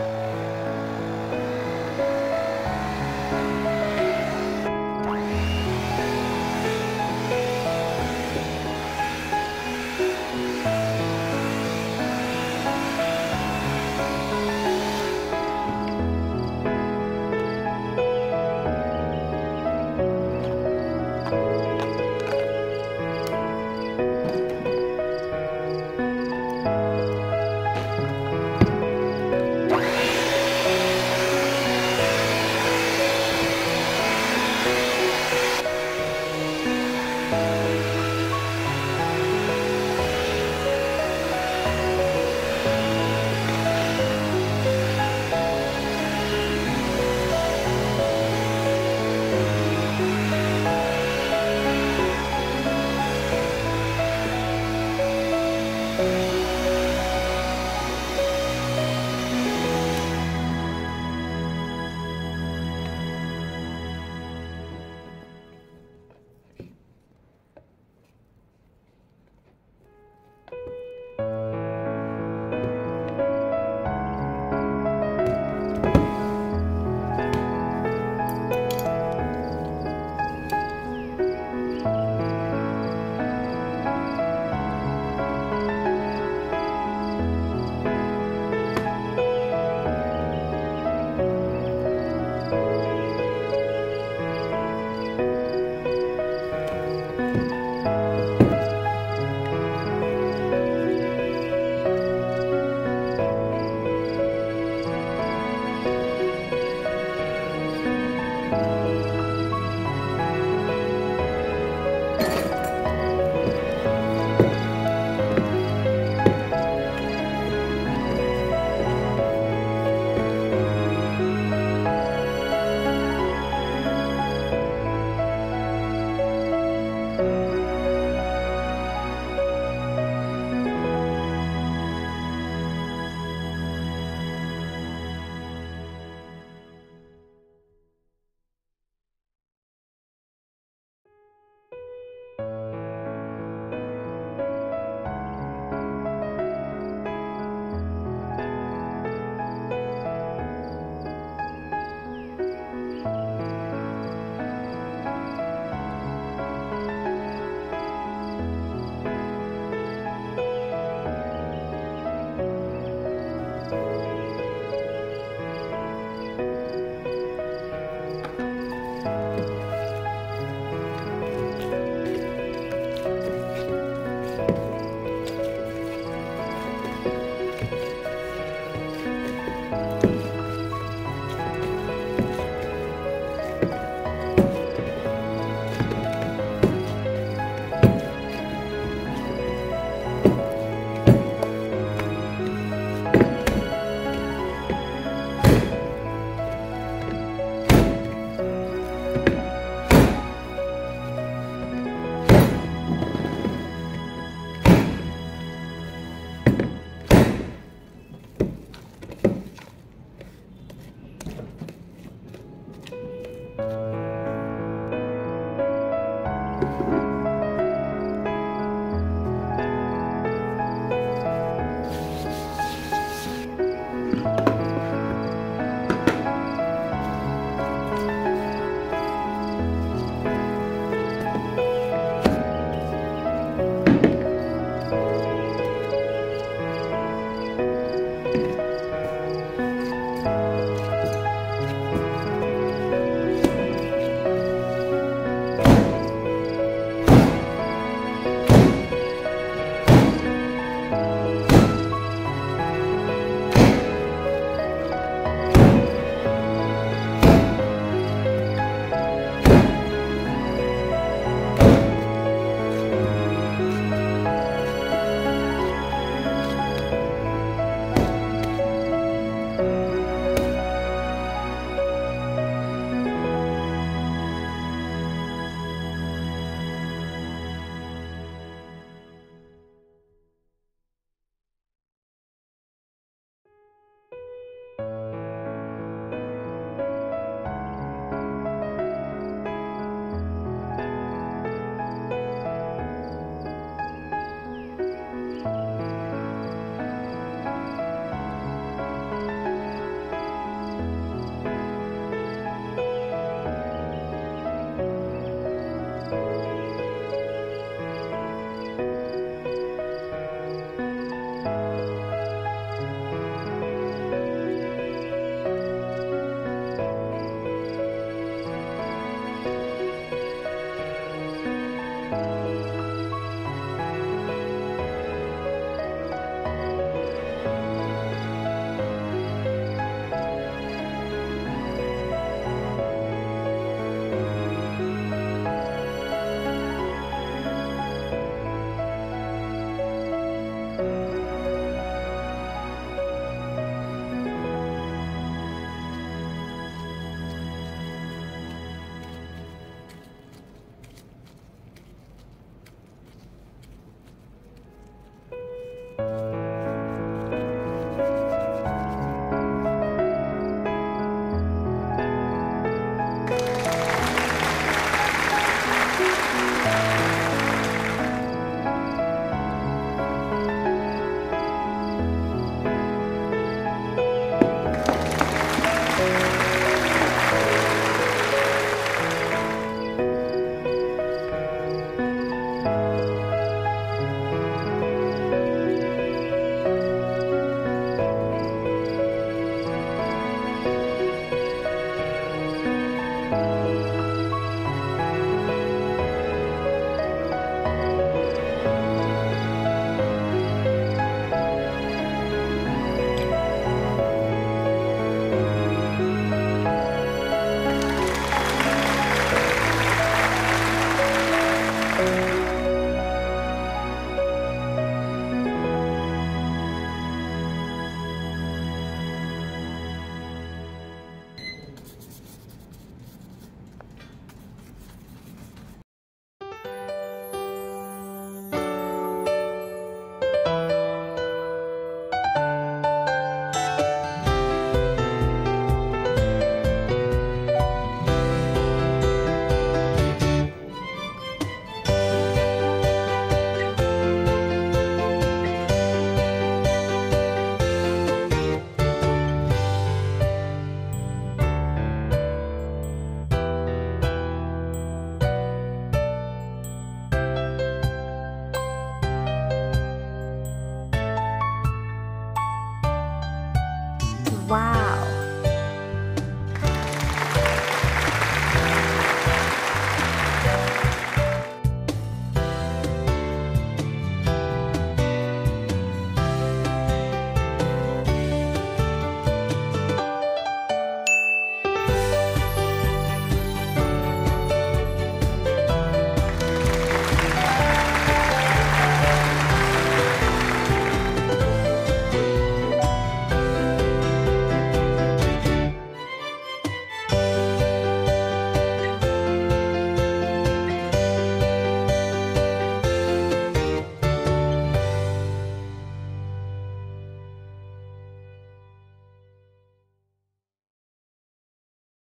Bye.